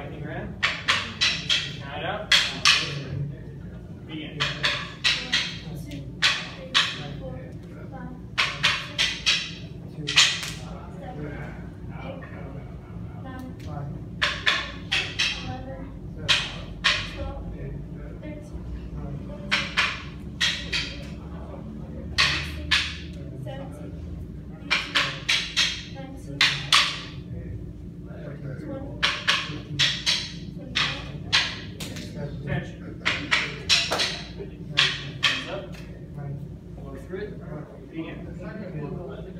Lightning round. Count out. Begin. Attention. Hands up. Through it. Begin.